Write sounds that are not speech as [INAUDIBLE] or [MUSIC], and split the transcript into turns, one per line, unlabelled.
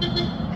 Mm-hmm. [LAUGHS]